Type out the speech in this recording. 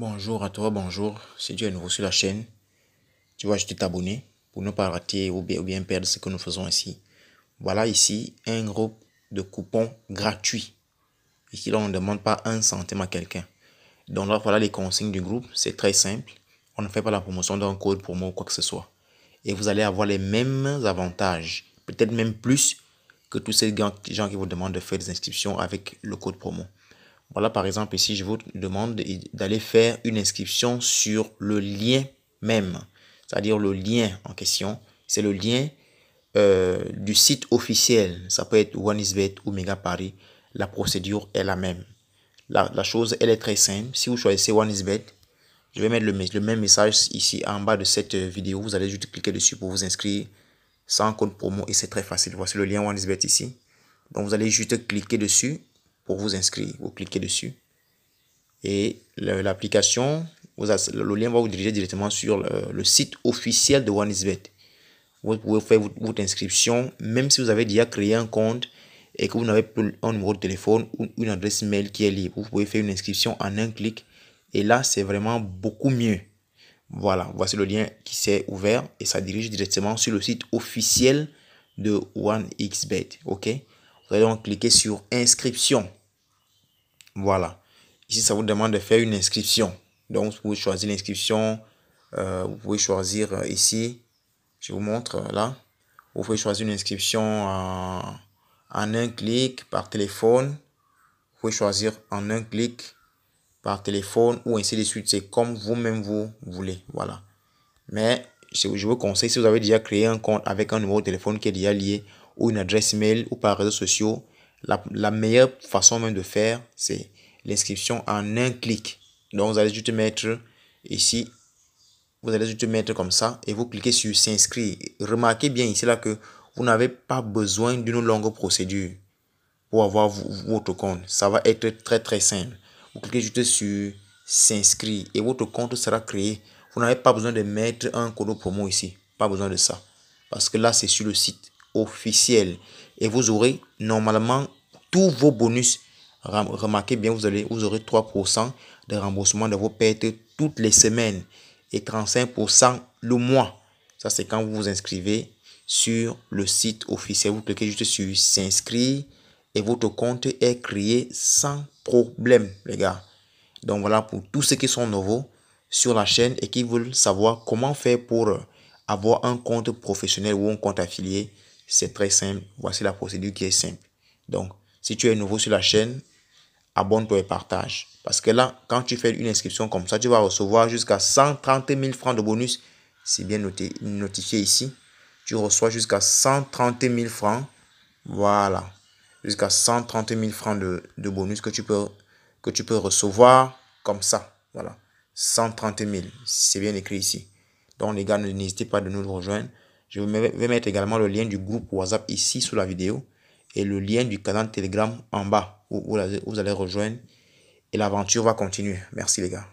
Bonjour à toi, bonjour. Si tu es nouveau sur la chaîne, tu vas juste t'abonner pour ne pas rater ou bien, perdre ce que nous faisons ici. Voilà ici un groupe de coupons gratuits. Ici, on ne demande pas un centime à quelqu'un. Donc là, voilà les consignes du groupe. C'est très simple. On ne fait pas la promotion d'un code promo ou quoi que ce soit. Et vous allez avoir les mêmes avantages, peut-être même plus que tous ces gens qui vous demandent de faire des inscriptions avec le code promo. Voilà, par exemple, ici, je vous demande d'aller faire une inscription sur le lien même, c'est-à-dire le lien en question. C'est le lien euh, du site officiel. Ça peut être OneIsBet ou Mega Paris. La procédure est la même. La, la, chose, elle est très simple. Si vous choisissez OneIsBet, je vais mettre le, le, même message ici en bas de cette vidéo. Vous allez juste cliquer dessus pour vous inscrire sans code promo et c'est très facile. Voici le lien OneIsBet ici. Donc, vous allez juste cliquer dessus vous inscrire. Vous cliquez dessus et l'application, le lien va vous diriger directement sur le, site officiel de OneIsBet. Vous pouvez faire votre inscription, même si vous avez déjà créé un compte et que vous n'avez plus un numéro de téléphone ou une adresse mail qui est libre. Vous pouvez faire une inscription en un clic et là, c'est vraiment beaucoup mieux. Voilà, voici le lien qui s'est ouvert et ça dirige directement sur le site officiel de OneXBet. Ok, vous allez donc cliquer sur inscription. Voilà. Ici, ça vous demande de faire une inscription. Donc, vous pouvez choisir l'inscription. Euh, vous pouvez choisir euh, ici. Je vous montre euh, là. Vous pouvez choisir une inscription en, en un clic par téléphone. Vous pouvez choisir en un clic par téléphone ou ainsi de suite. C'est comme vous-même vous voulez. Voilà. Mais je vous conseille, si vous avez déjà créé un compte avec un numéro de téléphone qui est déjà lié ou une adresse mail ou par réseaux sociaux, la, meilleure façon même de faire, c'est l'inscription en un clic. Donc, vous allez juste mettre ici, vous allez juste mettre comme ça et vous cliquez sur s'inscrire. Remarquez bien ici là que vous n'avez pas besoin d'une longue procédure pour avoir votre compte. Ça va être très très simple. Vous cliquez juste sur s'inscrire et votre compte sera créé. Vous n'avez pas besoin de mettre un code promo ici. Pas besoin de ça. Parce que là, c'est sur le site officiel. Et vous aurez normalement tous vos bonus. Remarquez bien, vous, allez, vous aurez 3% de remboursement de vos pertes toutes les semaines et 35% le mois. Ça, c'est quand vous vous inscrivez sur le site officiel. Vous cliquez juste sur s'inscrire et votre compte est créé sans problème, les gars. Donc voilà pour tous ceux qui sont nouveaux sur la chaîne et qui veulent savoir comment faire pour avoir un compte professionnel ou un compte affilié. C'est très simple. Voici la procédure qui est simple. Donc, si tu es nouveau sur la chaîne, abonne-toi et partage. Parce que là, quand tu fais une inscription comme ça, tu vas recevoir jusqu'à 130 000 francs de bonus. C'est bien noté, notifié ici. Tu reçois jusqu'à 130 000 francs. Voilà. Jusqu'à 130 000 francs de, bonus que tu, peux, que tu peux recevoir comme ça. Voilà. 130 000. C'est bien écrit ici. Donc les gars, n'hésitez pas de nous rejoindre. Je vais mettre également le lien du groupe WhatsApp ici sous la vidéo et le lien du canal Telegram en bas où vous allez rejoindre et l'aventure va continuer. Merci les gars.